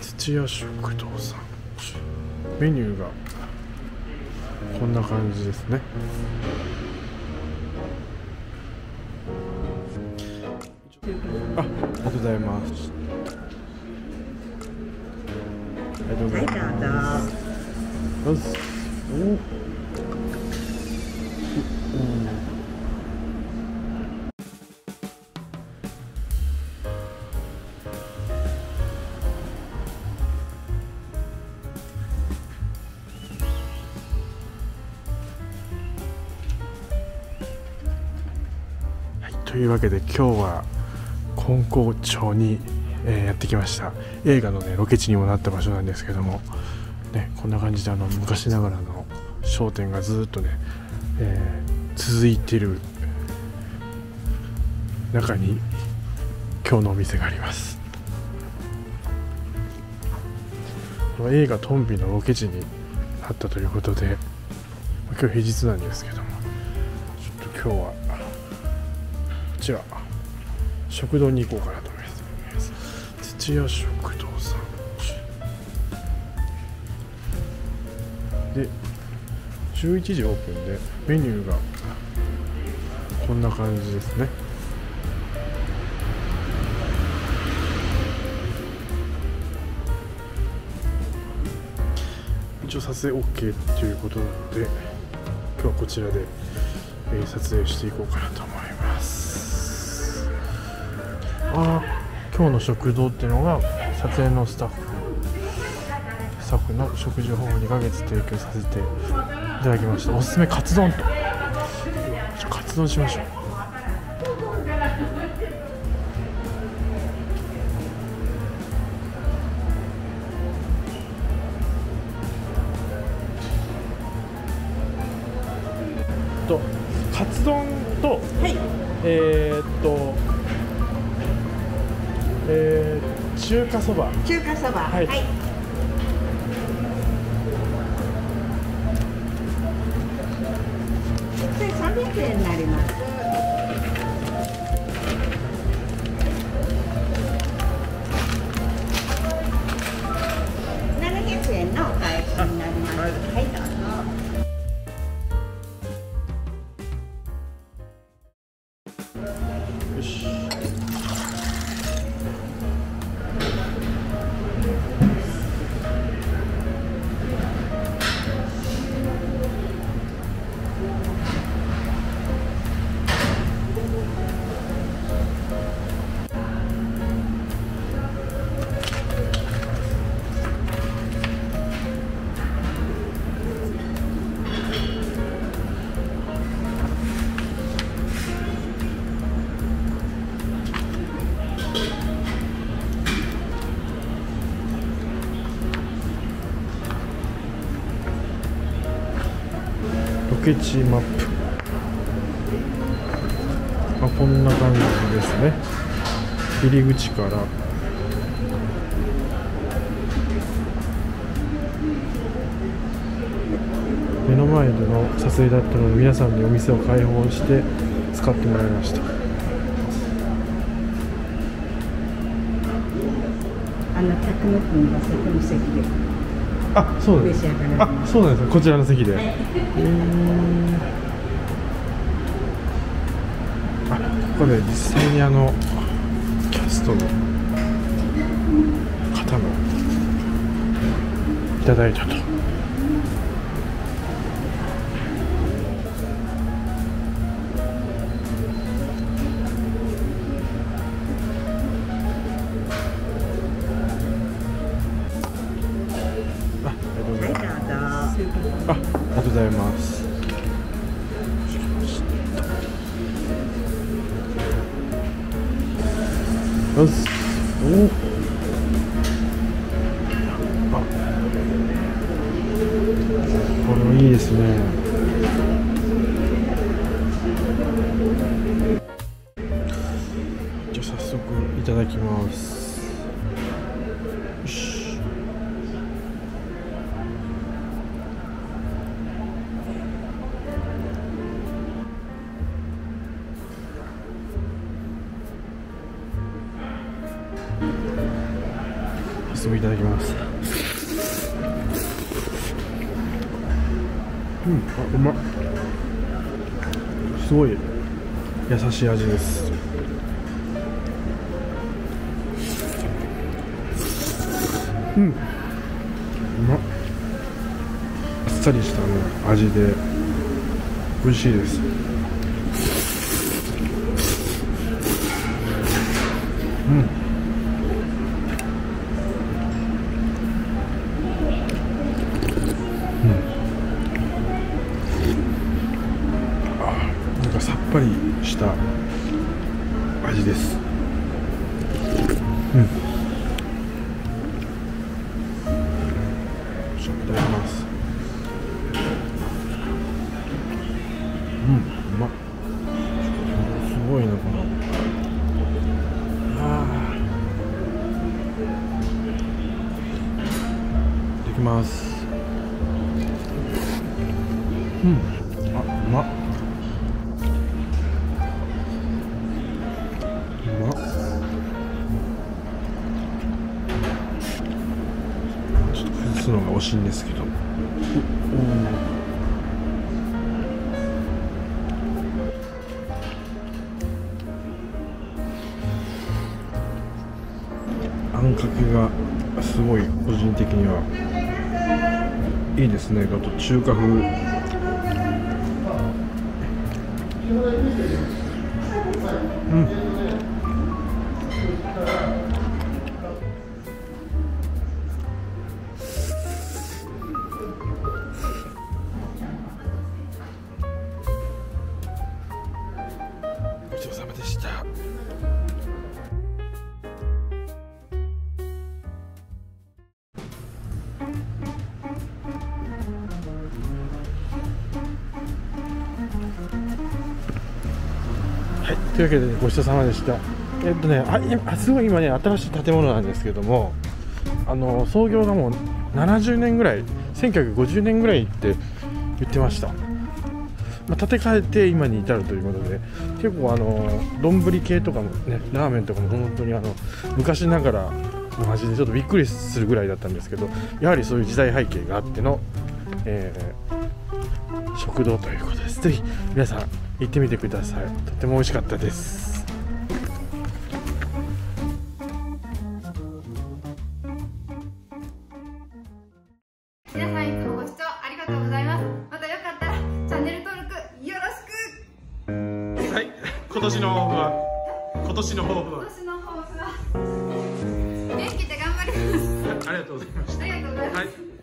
土屋食堂さんメニューがこんな感じですね。あありがとうございます。ありがとうございます。どうというわけで今日は金光町に、えーやってきました。映画のねロケ地にもなった場所なんですけども、ね、こんな感じであの昔ながらの商店がずっとね、えー続いてる中に今日のお店があります。この映画トンビのロケ地になったということで今日平日なんですけどもちょっと今日はちら。食堂に行こうかなと思います。土屋食堂さん。で11時オープンでメニューがこんな感じですね。一応撮影 OK ということなので今日はこちらで、撮影していこうかなとあー今日の食堂っていうのが撮影のスタッフスタッフの食事を2ヶ月提供させていただきました。おすすめカツ丼とカツ丼しましょう。とカツ丼とはい、えー、っとえー、中華そば中華そば。はいそれ三百円になります。ケ地マップ。まあこんな感じですね。入り口から。目の前での撮影だったので皆さんにお店を開放して使ってもらいました。あの客の分がそこの席で。あそうです。あそうなんですね。こちらの席で、あここで実際にあのキャストの方のいただいたととうございます。よし。おお。あ。これもいいですね。じゃあ早速いただきます。早速いただきます。うんあうまっ。すごい優しい味です。うん。うまっ。あっさりしたね味で美味しいです。うん。ぱりした味です。うん。いただきます。うんうまっ。すごいなこの。あー。いただきます。うん。あうまっ。惜しいんですけど。うおあんかけがすごい個人的にはいいですね。あと中華風。うん。というわけで、ね、ごちそうさまでした。えっとね、あ、あすごい今ね、新しい建物なんですけども。あの創業がもう70年ぐらい、1950年ぐらいって言ってました。まあ、建て替えて今に至るということで、結構あの丼系とかもね、ラーメンとかも本当にあの昔ながらの味でちょっとびっくりするぐらいだったんですけど、やはりそういう時代背景があっての、えー食堂ということです。ぜひ皆さん行ってみてください。とても美味しかったです。皆さんいつもご視聴ありがとうございますまたよかったらチャンネル登録よろしくはい、今年の抱負は今年の抱負は？今年の抱負は元気で頑張りますありがとうございました。ありがとうございます